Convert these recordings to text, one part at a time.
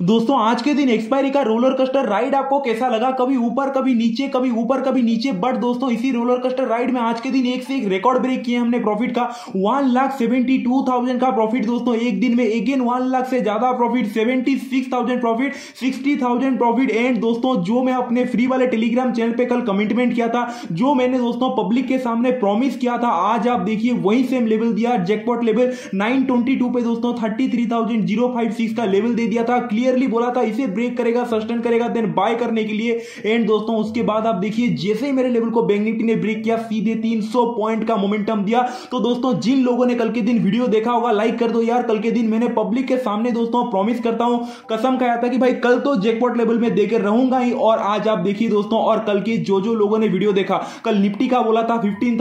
दोस्तों, आज के दिन एक्सपायरी का रोलर कस्टर राइड आपको कैसा लगा? कभी ऊपर, कभी नीचे, कभी ऊपर, कभी नीचे बट दोस्तों, इसी रोलर कस्टर राइड में आज के दिन एक से एक रिकॉर्ड ब्रेक किए हमने प्रॉफिट का। One lakh seventy two thousand का प्रॉफिट दोस्तों, एक दिन में अगेन वन लाख से ज़्यादा profit seventy six thousand profit sixty thousand profit and दोस्तों, जो मैं अपने फ्री वाले टेलीग्राम चैनल पे कल कमिटमेंट किया था, जो मैंने दोस्तों पब्लिक के सामने प्रॉमिस किया था, आज आप देखिए वही सेम लेवल दिया जैकपॉट लेवल नाइन पे दोस्तों थर्टी का लेवल दे दिया था क्लियरली बोला था, इसे ब्रेक करेगा सस्टेन करेगा देन बाय करने के लिए। एंड दोस्तों, उसके बाद आप देखिए, जैसे ही मेरे लेवल को बैंक निफ्टी ने ब्रेक किया, सीधे 300 पॉइंट का मोमेंटम दिया। तो दोस्तों, जिन लोगों ने कल के दिन वीडियो देखा होगा लाइक कर दो यार। कल के दिन मैंने पब्लिक के सामने दोस्तों प्रॉमिस करता हूँ, कसम खाया था कि भाई, कल तो जैकपॉट लेवल में देकर रहूँगा ही। और आज आप देखिए दोस्तों, और कल के जो जो लोगों ने वीडियो देखा, कल निफ्टी का बोला था फिफ्टीन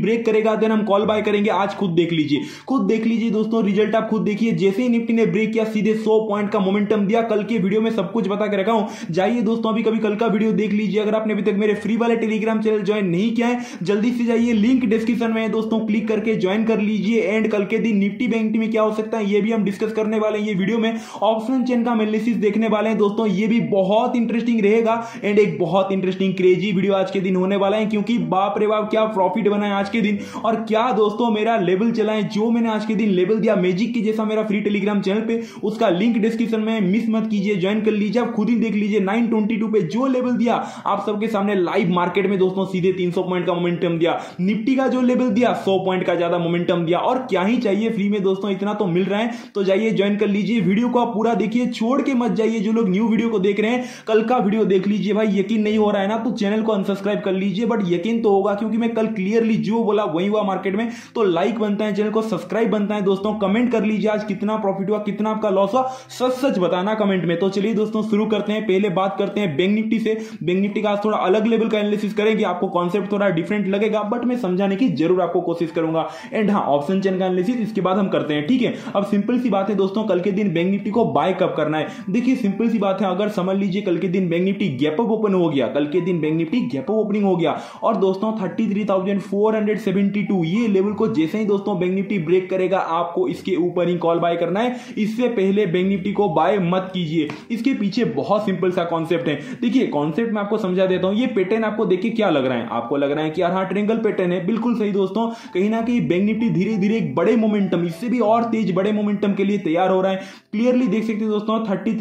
ब्रेक करेगा देन हम कॉल बाय करेंगे। आज खुद देख लीजिए। खुद देख लीजिए दोस्तों रिज़ल्ट आप खुद देखिए। जैसे ही निफ्टी ने ब्रेक किया, सीधे सौ पॉइंट का मोमेंटम दिया। कल के वीडियो में सब कुछ बता के रखा हूँ। जाइए दोस्तों, अभी कभी कल का वीडियो देख लीजिए। अगर आपने अभी तक मेरे फ्री वाले टेलीग्राम चैनल ज्वाइन नहीं किया है, जल्दी से जाइए। लिंक डिस्क्रिप्शन में दोस्तों क्लिक करके ज्वाइन कर लीजिए। एंड कल के दिन निफ्टी बैंक में क्या हो सकता है, ये भी हम डिस्कस करने वाले हैं ये वीडियो में। ऑप्शन चेन का एनालिसिस देखने वाले हैं दोस्तों। ये भी बहुत इंटरेस्टिंग रहेगा। एंड एक बहुत इंटरेस्टिंग क्रेजी वीडियो आज के दिन होने वाला है, क्योंकि बाप रे बाप, क्या प्रॉफिट बना है आज के दिन। और क्या दोस्तों, मेरा लेवल चला है। जो मैंने आज के दिन लेवल दिया मैजिक की जैसा मेरा फ्री टेलीग्राम चैनल पे, उसका लिंक डिस्क्रिप्शन में मिस मत कीजिए ज्वाइन कर लीजिए, आप खुद ही देख लीजिए 922 पे जो लेवल दिया, आप सबके सामने लाइव मार्केट में दोस्तों सीधे 300 पॉइंट का मोमेंटम दिया, निफ्टी का जो लेवल दिया 100 पॉइंट का ज़्यादा मोमेंटम दिया, और क्या ही चाहिए फ्री में दोस्तों, इतना तो मिल रहा है तो जाइए ज्वाइन कर लीजिए वीडियो को आप पूरा देखिए, छोड़ के मत जाइए, जो लोग न्यू वीडियो को देख रहे हैं, कल का वीडियो देख लीजिए, भाई यकीन नहीं हो रहा है ना तो चैनल को अनसब्सक्राइब कर लीजिए बट यकीन तो होगा, क्योंकि मैं कल क्लियरली जो बोला, वही हुआ मार्केट में तो लाइक बनता है चैनल को सब्सक्राइब बनता है, दोस्तों कमेंट कर लीजिए, आज कितना प्रॉफिट हुआ, कितना आपका लॉस हुआ सच सच बताना कमेंट में। तो चलिए दोस्तों, शुरू करते हैं। पहले बात करते हैं बैंक निफ्टी से। बैंक निफ्टी का थोड़ा अलग लेवल का एनालिसिस करेंगे। आपको कॉन्सेप्ट थोड़ा डिफरेंट लगेगा बट मैं समझाने की ज़रूर आपको कोशिश करूँगा। एंड हाँ ऑप्शन चेन का एनालिसिस इसके बाद हम करते हैं। ठीक है? अब सिंपल सी बात है दोस्तों, कल के दिन बैंक निफ्टी को बाय कब करना है? देखिए सिंपल सी बात है, अगर समझ लीजिए कल के दिन bank Nifty gap up open हो गया। कल के दिन bank Nifty gap up opening हो गया। और दोस्तों thirty three thousand four hundred seventy two ये लेवल को जैसे ही दोस्तों बैंक निफ्टी ब्रेक करेगा, आपको इसके ऊपर ही कॉल बाय करना है। इससे पहले बैंक निफ्टी को बाय मत कीजिए। इसके पीछे बहुत सिंपल सा कॉन्सेप्ट है। देखिए कॉन्सेप्ट मैं आपको समझा देता हूँ। ये पैटर्न आपको देखिए क्या लग रहा है? आपको लग रहा है कि यार हाँ ट्रिंगल पैटर्न है। बिल्कुल सही दोस्तों। कहीं ना कहीं बैंक निफ्टी धीरे धीरे एक बड़े मोमेंटम इससे भी और तेज बड़े मोमेंटम के लिए तैयार हो रहा है। क्लियरली देख सकते हैं दोस्तों थर्टी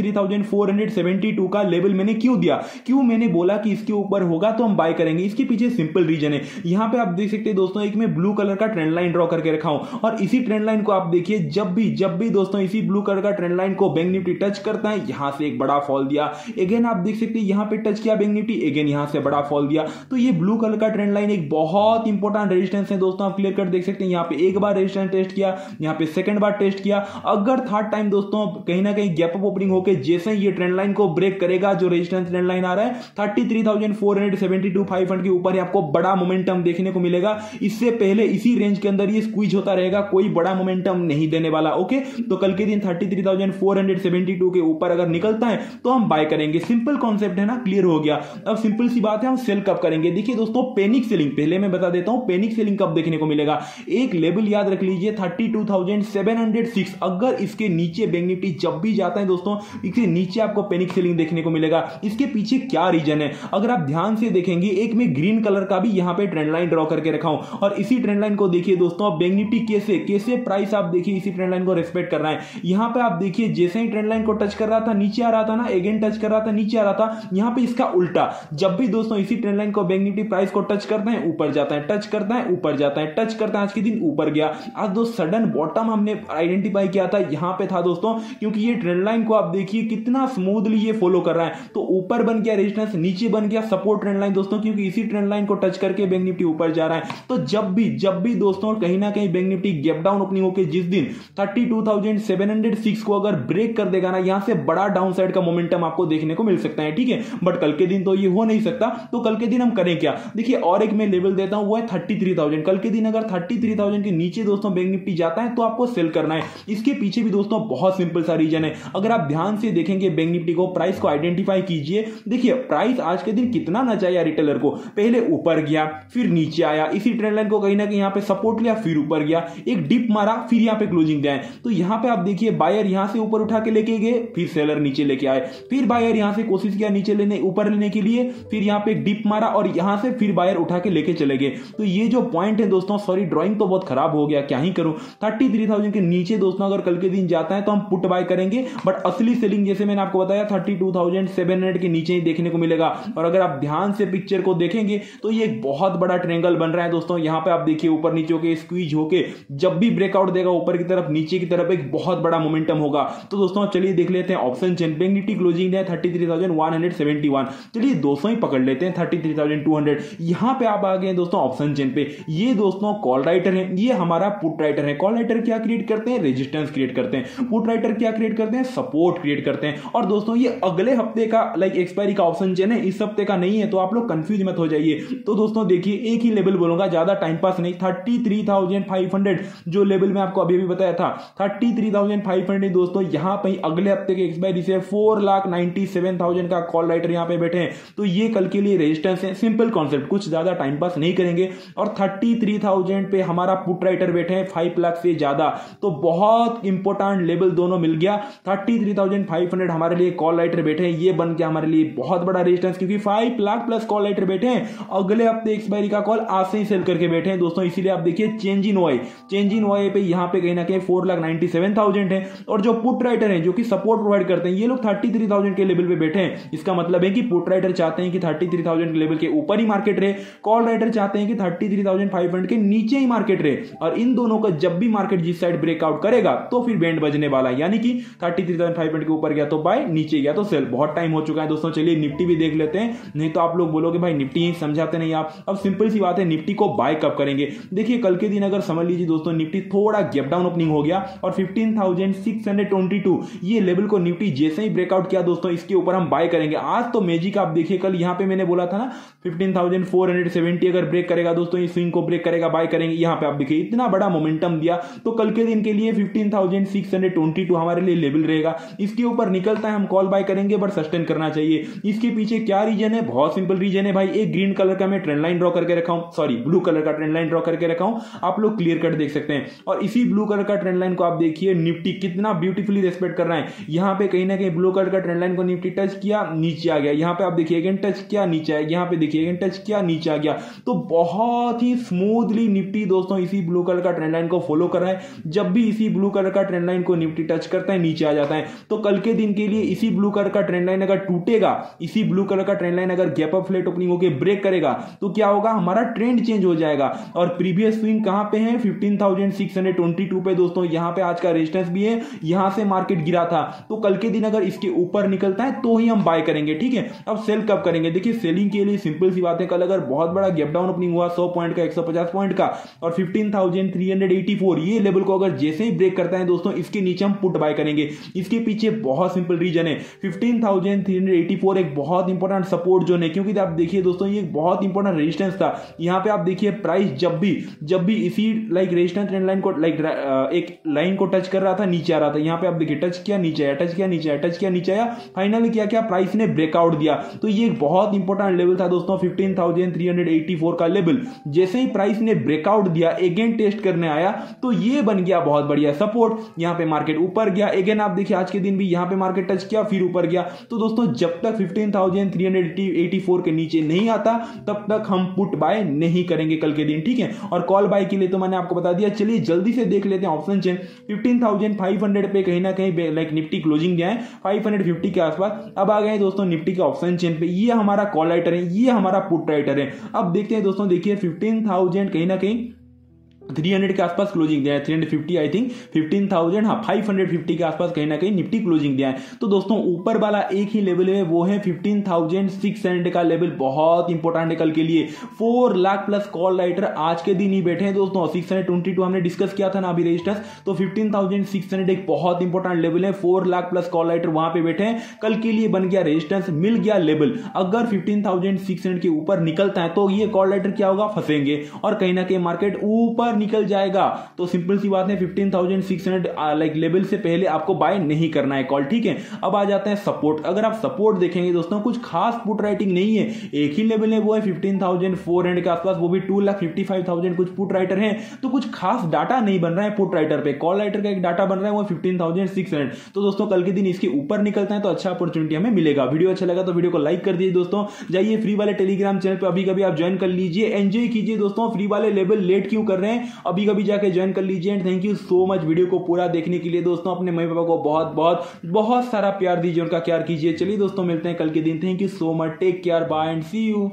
का लेवल मैंने क्यों दिया? क्यों मैंने बोला कि इसके ऊपर होगा तो हम बाय करेंगे? इसके पीछे सिंपल रीजन है। यहाँ पे आप देख सकते हैं दोस्तों, एक मैं ब्लू कलर का ट्रेंड लाइन ड्रॉ करके रखा हूँ। और इसी ट्रेंड लाइन को आप देखिए, जब भी जब भी दोस्तों इसी ब्लू कलर का ट्रेंड लाइन को बैंक निफ्टी टच करता है, यहाँ से एक बड़ा फॉल दिया। अगेन आप देख सकते हैं, यहाँ पे टच किया बैंक निफ्टी अगेन यहाँ से बड़ा फॉल दिया। तो ये ब्लू कलर का ट्रेंड लाइन एक बहुत इंपॉर्टेंट रेजिस्टेंस है दोस्तों, आप क्लियर कर देख सकते हैं, यहाँ पे एक बार रेजिस्टेंस टेस्ट किया, यहाँ पे सेकंड बार टेस्ट किया। अगर थर्ड टाइम दोस्तों, कहीं ना कहीं गैप अप ओपनिंग होकर जैसे ये ट्रेंड लाइन को ब्रेक करेगा, जो रेजिस्टेंस ट्रेंड लाइन आ रहा है thirty three thousand four hundred seventy two five hundred के ऊपर आपको बड़ा मोमेंटम देखने को मिलेगा। इससे पहले इसी रेंज के अंदर ये स्क्वीज होता रहेगा, कोई बड़ा मोमेंटम नहीं देने वाला ओके तो कल के दिन thirty three thousand four hundred seventy two के ऊपर अगर निकलता है तो हम बाय करेंगे। सिंपल कॉन्सेप्ट है ना? क्लियर हो गया। अब सिंपल सी बात है, हम सेल कब करेंगे? देखिए दोस्तों पेनिक सेलिंग पहले मैं बता देता हूँ पेनिक सेलिंग कब देखने को मिलेगा? एक लेवल याद रख लीजिए थर्टी अगर इसके नीचे बैंक निफ्टी जब भी जाता है दोस्तों, इसके नीचे आपको पेनिक सेलिंग देखने को मिलेगा। इसके पीछे क्या रीजन है? अगर आप ध्यान से देखेंगे, एक में ग्रीन कलर का भी यहाँ पे ट्रेंड लाइन ड्रॉ करके रखा हूँ। और इसी ट्रेंड लाइन को देखिए दोस्तों बैंक निफ्टी कैसे कैसे प्राइस आप देखिए, इसी ट्रेंड लाइन को रेस्पेक्ट कर रहा है। यहाँ पे आप देखिए जैसे ही ट्रेंड लाइन को टच कर रहा था नीचे आ रहा था ना अगेन टच कर रहा था नीचे आ रहा था यहाँ पे इसका उल्टा। जब भी दोस्तों इसी ट्रेंड लाइन को बैंक निफ्टी प्राइस को टच करते हैं ऊपर जाता है टच करता है ऊपर जाता है टच करता है आज के दिन ऊपर गया। आज दो सडन बॉटम हमने आइडेंटिफाई किया था यहाँ पे था दोस्तों क्योंकि ये ट्रेंड लाइन को आप देखिए कितना स्मूथली ये फॉलो कर रहा है। तो ऊपर बन गया रेजिस्टेंस नीचे बन गया सपोर्ट ट्रेंड लाइन दोस्तों क्योंकि इसी ट्रेंड लाइन को टच करके बैंक निफ्टी ऊपर जा रहा है। तो जब भी जब भी दोस्तों कहीं ना कहीं bank Nifty gap down opening होकर जिस दिन 32,706 को अगर ब्रेक कर देगा ना यहाँ से बड़ा डाउन साइड का मोमेंटम आपको देखने को मिल सकता है ठीक है? बट कल के दिन तो ये हो नहीं सकता तो कल के दिन हम करें क्या? देखिए और एक मैं लेवल देता हूँ वो है 33,000 कल के दिन अगर 33,000 के नीचे दोस्तों बैंक निफ्टी जाता है तो आपको सेल करना है। इसके पीछे भी दोस्तों बहुत सिंपल सा रीजन है। अगर आप ध्यान से देखेंगे बैंक निफ्टी को प्राइस को आइडेंटिफाई कीजिए। देखिए प्राइस आज के दिन कितना नचाया रिटेलर को। पहले ऊपर गया फिर नीचे आया इसी ट्रेंड लाइन को कहीं ना कहीं यहाँ पे सपोर्ट लिया फिर ऊपर गया। एक डिप मारा फिर यहाँ पे क्लोजिंग दिया तो यहाँ पे आप देखिए बायर यहाँ से ऊपर उठा के लेके गए, फिर सेलर नीचे लेके आए। फिर बायर यहाँ से कोशिश किया नीचे लेने, ऊपर लेने के लिए। फिर यहाँ पे डिप मारा और यहाँ से फिर बायर उठा के लेके चले गए। तो ये जो पॉइंट है दोस्तों सॉरी ड्रॉइंग तो बहुत खराब हो गया, क्या ही करूँ? थर्टी थ्री थाउज़ेंड के नीचे दोस्तों, अगर कल के दिन जाता है तो हम पुट बाय करेंगे। बट असली सेलिंग जैसे मैंने आपको बताया thirty two thousand seven hundred के नीचे ही देखने को मिलेगा। और अगर आप ध्यान से पिक्चर को देखेंगे तो ये एक बहुत बड़ा ट्रेंगल बन रहा है दोस्तों। यहाँ पे आप देखिए, ऊपर नीचे होके स्क्वीज होके जब भी ब्रेकआउट देगा, ऊपर की तरफ़, नीचे की तरफ़ एक बहुत बड़ा मोमेंटम होगा। तो दोस्तों चलिए देख लेते हैं option chain bank Nifty closing है thirty three thousand one hundred seventy one चलिए दो ही पकड़ लेते हैं thirty three thousand two hundred यहाँ पे आप आ गए दोस्तों ऑप्शन चेन पे। ये दोस्तों कॉल राइटर है। ये हमारा पुट राइटर है। कॉल राइटर क्या क्रिएट करते हैं? रेजिस्टेंस क्रिएट करते हैं। पुट राइटर क्या क्रिएट करते हैं? सपोर्ट क्रिएट करते हैं। और दोस्तों, ये अगले हफ़्ते का लाइक एक्सपायरी का ऑप्शन चेन है। इस हफ़्ते का नहीं है तो आप लोग कंफ्यूज मत हो जाइए। तो दोस्तों, देखिए, एक ही लेवल बोलूँगा, ज़्यादा टाइम पास नहीं। Thirty three thousand five hundred जो लेवल में आपको अभी अभी बताया था thirty three thousand five hundred दोस्तों, यहाँ पर अगले हफ़्ते के एक्सपायरी से four lakh ninety seven thousand का कॉल राइटर यहाँ पे बैठे हैं। तो ये कल के लिए रेजिस्टेंस है। सिंपल कॉन्सेप्ट कुछ ज़्यादा टाइम पास नहीं करेंगे। और थर्टी थ्री थाउज़ेंड पे हमारा पुट राइटर बैठे हैं फाइव लाख से ज़्यादा। तो बहुत इंपॉर्टेंट लेवल दोनों मिल गया। Thirty three thousand five hundred हमारे लिए कॉल राइटर बैठे हैं। ये बन के हमारे लिए बहुत बड़ा रेजिस्टेंस क्योंकि five lakh plus call writer बैठे हैं। अगले हफ़्ते एक्सपायरी का कॉल आज से ही सेल करके बैठे हैं। दोस्तों, इसीलिए आप देखिए change in Y change in Y पे यहाँ पे कहीं ना कहीं four lakh ninety seven thousand है। और जो पुट राइटर है जो कि सपोर्ट प्रोवाइड करते हैं। ये लोग थर्टी थ्री थाउज़ेंड के लेवल पे बैठे हैं। इसका मतलब है कि पुट राइटर चाहते हैं कि थर्टी थ्री थाउज़ेंड के लेवल के ऊपर ही मार्केट रहे। कॉल राइटर चाहते हैं कि thirty three thousand five hundred के नीचे ही मार्केट रहे। और इन दोनों का जब भी मार्केट जिस साइड ब्रेकआउट करेगा तो फिर बैंड बजने वाला है। यानी कि thirty three thousand five hundred के ऊपर गया तो बाय नीचे गया तो सेल बहुत टाइम हो चुका है दोस्तों। चलिए निफ्टी भी देख लेते हैं। नहीं तो आप लोग बोलोगे, भाई, निफ्टी समझाते नहीं आप। अब सिंपल सी बात है, निफ्टी को बाय कब करेंगे? देखिए, कल के दिन अगर समझ लीजिए दोस्तों, निफ्टी थोड़ा गैप डाउन ओपनिंग हो गया और fifteen thousand six hundred twenty two ये लेवल को निफ्टी जैसे ही ब्रेकआउट किया दोस्तों, इसके ऊपर हम बाय करेंगे। आज तो मेजिक आप देखिए, कल यहाँ पे मैंने बोला था ना fifteen thousand four hundred seventy अगर ब्रेक करेगा दोस्तों, इस स्विंग को ब्रेक करेगा बाय करेंगे, यहाँ पे आप देखिए, इतना बड़ा मोमेंटम दिया। तो कल के दिन के लिए fifteen thousand six hundred twenty two हमारे लिए लेवल रहेगा। इसके ऊपर निकलता है, हम कॉल बाय करेंगे बट सस्टेन करना चाहिए। इसके पीछे क्या रीजन है? बहुत सिंपल रीजन है भाई। एक ग्रीन कलर का मैं ट्रेंड लाइन ड्रॉ करके रखा हूँ। सॉरी ब्लू कलर का ट्रेंड लाइन ड्रॉ करके रखा हूँ। आप लोग क्लियर कट देख सकते हैं। और इसी ब्लू कलर का ट्रेंड लाइन को आप देखिए निफ्टी कितना ब्यूटीफुली रेस्पेक्ट कर रहा है। यहाँ पे कहीं ना कहीं ब्लू कलर का ट्रेंड लाइन को निफ्टी टच किया नीचे आ गया। यहाँ पे आप देखिए अगेन टच किया नीचे आया। यहाँ पे देखिए अगेन टच किया नीचे आ गया। तो बहुत ही स्मूथली निफ्टी दोस्तों इसी ब्लू कलर का ट्रेंड लाइन को फॉलो कर रहा है। जब भी इसी ब्लू कलर का ट्रेंड लाइन को निफ्टी टच करता है नीचे आ जाता है। तो कल के दिन के लिए इसी ब्लू कलर का ट्रेंड लाइन अगर टूटेगा इसी ब्लू कलर का ट्रेंड लाइन अगर गैप अप फ्लेट ओपनिंग होकर ब्रेक करेगा तो क्या होगा? हमारा ट्रेंड चेंज हो जाएगा। और प्रीवियस स्विंग कहाँ पे है? 15,622 पे दोस्तों। यहाँ पे आज का रेजिस्टेंस भी है। यहाँ से मार्केट गिरा था तो कल के दिन अगर इसके ऊपर निकलता है तो ही हम बाय करेंगे ठीक है? अब सेल कब करेंगे? देखिए सेलिंग के लिए सिंपल सी बात है कल अगर बहुत बड़ा गैप डाउन ओपनिंग हुआ 100 पॉइंट का 150 पॉइंट का और 15,384 ये लेवल को अगर जैसे ही ब्रेक करता है दोस्तों इसके नीचे हम पुट बाय करेंगे। इसके पीछे बहुत सिंपल रीजन है। 15,384 एक बहुत इंपॉर्टेंट सपोर्ट जोन है क्योंकि आप देखिए दोस्तों ये बहुत इंपॉर्टेंट रेजिस्टेंस था। यहाँ पे आप देखिए प्राइस जब भी जब भी इसी लाइक रेजिस्टेंस ट्रेंड लाइन को लाइक एक लाइन को टच कर रहा था नीचे आ रहा था। यहाँ पे आप देखिए टच किया नीचे आया टच किया नीचे आया टच किया नीचे आया। फाइनली क्या क्या प्राइस ने ब्रेकआउट दिया। तो ये एक बहुत इंपॉर्टेंट लेवल था दोस्तों 15,384 का लेवल जैसे ही प्राइस ने ब्रेकआउट दिया अगेन टेस्ट करने आया तो ये बन गया बहुत बढ़िया सपोर्ट यहाँ पे मार्केट ऊपर गया। अगेन आप देखिए आज के दिन भी यहाँ पे मार्केट टच किया फिर ऊपर गया। तो दोस्तों जब तक 15,384 के नीचे नहीं आता तब तक हम पुट बाय नहीं करेंगे कल के दिन ठीक है? और कॉल बाय के लिए तो मैंने आपको बता दिया। चलिए जल्दी से देख लेते हैं ऑप्शन चेन 15,500 पे कहीं ना कहीं लाइक निफ्टी क्लोजिंग दिया है 550 के आसपास। अब आ गए दोस्तों निफ्टी के ऑप्शन चेन पे। ये हमारा कॉल राइटर है ये हमारा पुट राइटर है। अब देखते हैं दोस्तों देखिए 15,000 कहीं ना कहीं 300 के आसपास क्लोजिंग दिया है 350 आई थिंक 15,000 हाँ 550 के आसपास कहीं ना कहीं निफ्टी क्लोजिंग दिया है। तो दोस्तों ऊपर वाला एक ही लेवल है वो है 15,600 का लेवल बहुत इंपॉर्टेंट है कल के लिए। Four lakh plus call writer आज के दिन ही बैठे हैं दोस्तों सिक्स हमने डिस्कस किया था ना अभी रजिस्टर्स तो फिफ्टीन एक बहुत इंपॉर्टेंट लेवल है four lakh plus call writer वहाँ पे बैठे हैं। कल के लिए बन गया रेजिस्टेंस मिल गया लेवल अगर फिफ्टीन थाउज़ेंड सिक्स हंड्रेड के ऊपर निकलता है तो ये कॉल राइटर क्या होगा? फंसेंगे। और कहीं ना कहीं मार्केट ऊपर निकल जाएगा। तो सिंपल सी बात है fifteen thousand six hundred like level से पहले आपको बाय नहीं करना है कॉल ठीक है? अब आ जाते हैं सपोर्ट अगर आप सपोर्ट देखेंगे दोस्तों, कुछ खास पुट राइटिंग नहीं है। एक ही लेवल है, वो है फिफ्टीन थाउज़ेंड फोर हंड्रेड के आसपास, वो भी two lakh fifty five thousand कुछ पुट राइटर है। तो कुछ खास डाटा नहीं बन रहा है पुट राइटर पे। कॉल राइटर का एक डाटा बन रहा है, वो फिफ्टीन थाउज़ेंड सिक्स हंड्रेड तो दोस्तों, कल के दिन इसके ऊपर निकलता है तो अच्छा अपॉर्चुनिटी हमें मिलेगा। वीडियो अच्छा लगा तो वीडियो को लाइक कर दीजिए दोस्तों। जाइए फ्री वाले टेलीग्राम चैनल पर अभी कभी आप ज्वाइन कर लीजिए। एंजॉय कीजिए दोस्तों, फ्री वाले लेवल लेट क्यों कर रहे हैं? अभी कभी जाके ज्वाइन कर लीजिए and thank you so much video को पूरा देखने के लिए। दोस्तों, अपने मम्मी पापा को बहुत बहुत बहुत सारा प्यार दीजिए, उनका प्यार कीजिए। चलिए दोस्तों, मिलते हैं कल के दिन। Thank you so much take care bye and see you